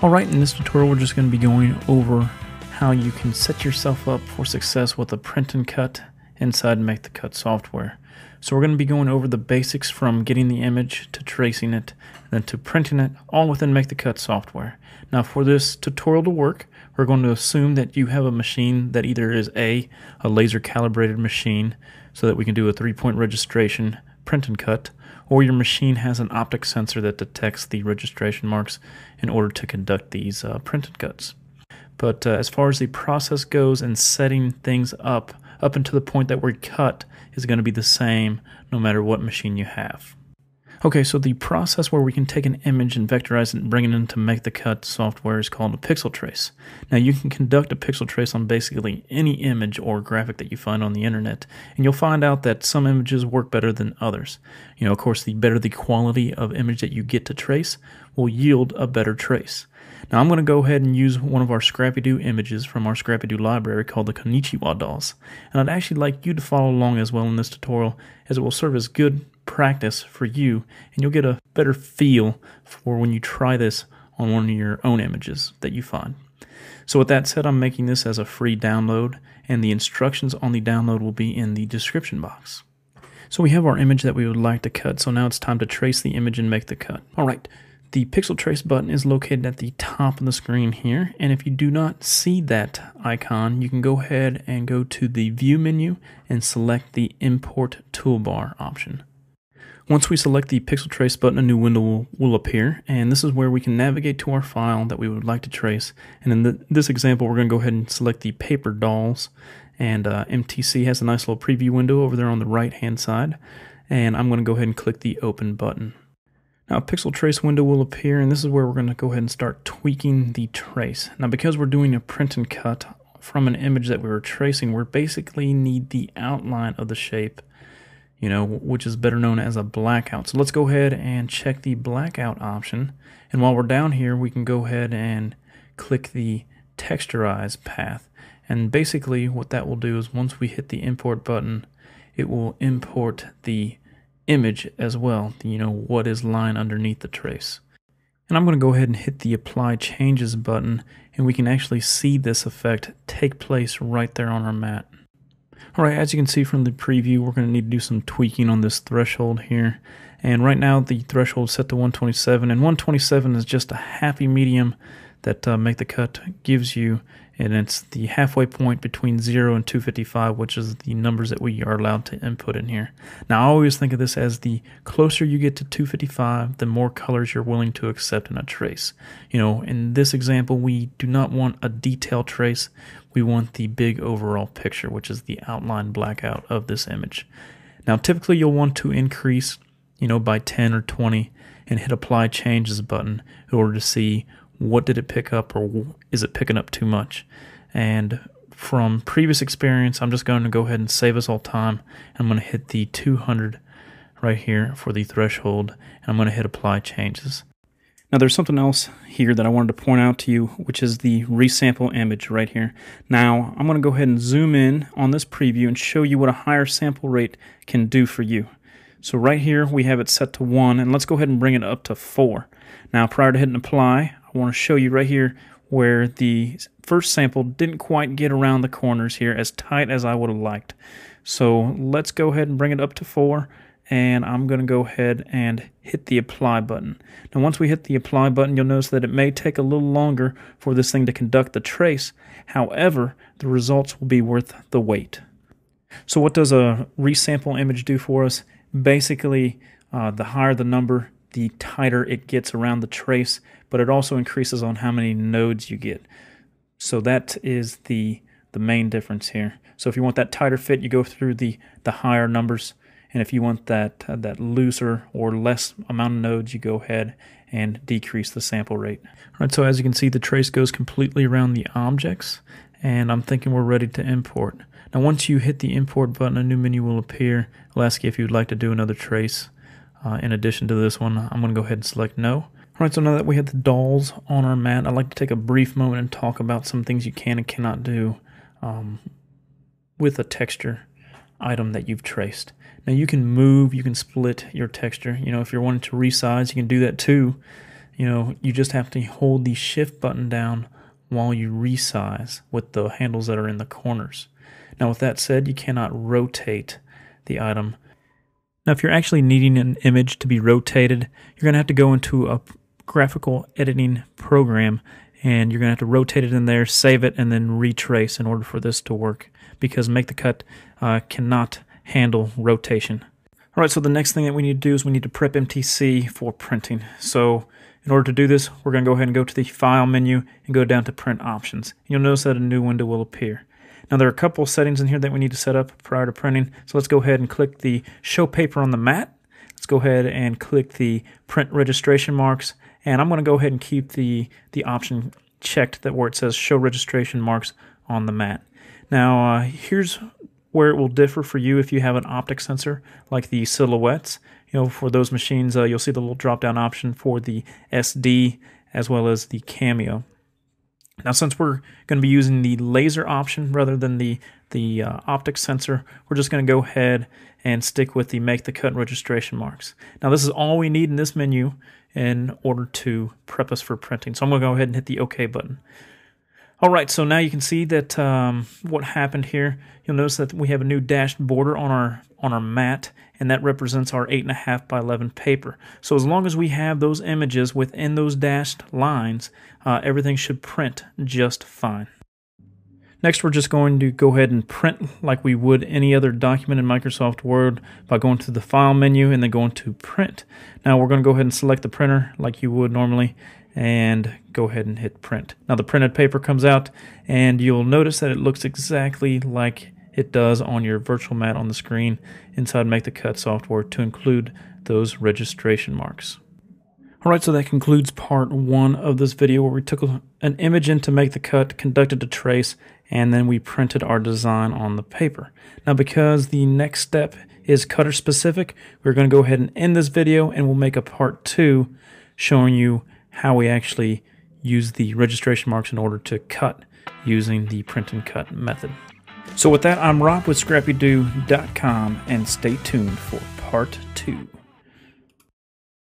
Alright, in this tutorial we're just going to be going over how you can set yourself up for success with a print and cut inside Make the Cut software. So we're going to be going over the basics from getting the image to tracing it, then to printing it, all within Make the Cut software. Now for this tutorial to work, we're going to assume that you have a machine that either is A, a laser calibrated machine, so that we can do a three-point registration, print and cut, or your machine has an optic sensor that detects the registration marks in order to conduct these uh, printed cuts. But uh, as far as the process goes and setting things up, up until the point that we cut is going to be the same no matter what machine you have. Okay, so the process where we can take an image and vectorize it and bring it in to make the cut software is called a pixel trace. Now you can conduct a pixel trace on basically any image or graphic that you find on the internet, and you'll find out that some images work better than others. You know, of course, the better the quality of image that you get to trace will yield a better trace. Now I'm going to go ahead and use one of our ScrappyDew images from our ScrappyDew library called the Konichiwa dolls. And I'd actually like you to follow along as well in this tutorial as it will serve as good practice for you and you'll get a better feel for when you try this on one of your own images that you find. So with that said, I'm making this as a free download and the instructions on the download will be in the description box. So we have our image that we would like to cut, so now it's time to trace the image and make the cut. Alright, the pixel trace button is located at the top of the screen here, and if you do not see that icon, you can go ahead and go to the view menu and select the import toolbar option. Once we select the pixel trace button, a new window will, will, appear, and this is where we can navigate to our file that we would like to trace. And in the, this example, we're going to go ahead and select the paper dolls, and uh, MTC has a nice little preview window over there on the right-hand side, and I'm going to go ahead and click the open button. Now a pixel trace window will appear, and this is where we're going to go ahead and start tweaking the trace. Now because we're doing a print and cut from an image that we were tracing, we basically need the outline of the shape you know, which is better known as a blackout. So let's go ahead and check the blackout option. And while we're down here, we can go ahead and click the texturize path. And basically what that will do is once we hit the import button, it will import the image as well, you know, what is lying underneath the trace. And I'm going to go ahead and hit the apply changes button and we can actually see this effect take place right there on our mat. Alright, as you can see from the preview, we're going to need to do some tweaking on this threshold here. And right now the threshold is set to 127, and 127 is just a happy medium that uh, Make the Cut gives you, and it's the halfway point between 0 and 255, which is the numbers that we are allowed to input in here. Now, I always think of this as the closer you get to 255, the more colors you're willing to accept in a trace. You know, in this example, we do not want a detail trace we want the big overall picture, which is the outline blackout of this image. Now, typically you'll want to increase, you know, by 10 or 20 and hit apply changes button in order to see what did it pick up or is it picking up too much. And from previous experience, I'm just going to go ahead and save us all time. I'm going to hit the 200 right here for the threshold and I'm going to hit apply changes. Now there's something else here that I wanted to point out to you, which is the resample image right here. Now I'm going to go ahead and zoom in on this preview and show you what a higher sample rate can do for you. So right here we have it set to 1 and let's go ahead and bring it up to 4. Now prior to hitting apply, I want to show you right here where the first sample didn't quite get around the corners here as tight as I would have liked. So let's go ahead and bring it up to 4 and I'm going to go ahead and hit the apply button. Now once we hit the apply button you'll notice that it may take a little longer for this thing to conduct the trace. However, the results will be worth the wait. So what does a resample image do for us? Basically, uh, the higher the number, the tighter it gets around the trace, but it also increases on how many nodes you get. So that is the the main difference here. So if you want that tighter fit, you go through the the higher numbers. And if you want that, uh, that looser or less amount of nodes, you go ahead and decrease the sample rate. All right, so as you can see, the trace goes completely around the objects, and I'm thinking we're ready to import. Now, once you hit the import button, a new menu will appear. It'll ask you if you'd like to do another trace. Uh, in addition to this one, I'm going to go ahead and select no. All right, so now that we have the dolls on our mat, I'd like to take a brief moment and talk about some things you can and cannot do um, with a texture item that you've traced. Now you can move, you can split your texture. You know, if you're wanting to resize, you can do that too. you know, you just have to hold the shift button down while you resize with the handles that are in the corners. Now with that said, you cannot rotate the item. Now if you're actually needing an image to be rotated, you're going to have to go into a graphical editing program and you're going to have to rotate it in there, save it, and then retrace in order for this to work because Make the Cut uh, cannot handle rotation. All right, so the next thing that we need to do is we need to prep MTC for printing. So in order to do this, we're going to go ahead and go to the File menu and go down to Print Options. You'll notice that a new window will appear. Now there are a couple settings in here that we need to set up prior to printing. So let's go ahead and click the Show Paper on the mat. Let's go ahead and click the Print Registration Marks. And I'm going to go ahead and keep the, the option checked that where it says Show Registration Marks on the mat. Now uh, here's where it will differ for you if you have an optic sensor like the silhouettes. You know, for those machines, uh, you'll see the little drop down option for the SD as well as the Cameo. Now, since we're going to be using the laser option rather than the the uh, optic sensor, we're just going to go ahead and stick with the make the cut registration marks. Now, this is all we need in this menu in order to prep us for printing. So I'm going to go ahead and hit the OK button. All right, so now you can see that um, what happened here. You'll notice that we have a new dashed border on our on our mat, and that represents our 8.5 by 11 paper. So as long as we have those images within those dashed lines, uh, everything should print just fine. Next, we're just going to go ahead and print like we would any other document in Microsoft Word by going to the File menu and then going to Print. Now, we're going to go ahead and select the printer like you would normally and go ahead and hit print. Now the printed paper comes out and you'll notice that it looks exactly like it does on your virtual mat on the screen inside Make the Cut software to include those registration marks. Alright, so that concludes part one of this video where we took an image in to make the cut, conducted a trace, and then we printed our design on the paper. Now because the next step is cutter specific, we're going to go ahead and end this video and we'll make a part two showing you how we actually use the registration marks in order to cut using the print and cut method. So with that, I'm Rob with ScrappyDew.com and stay tuned for part two.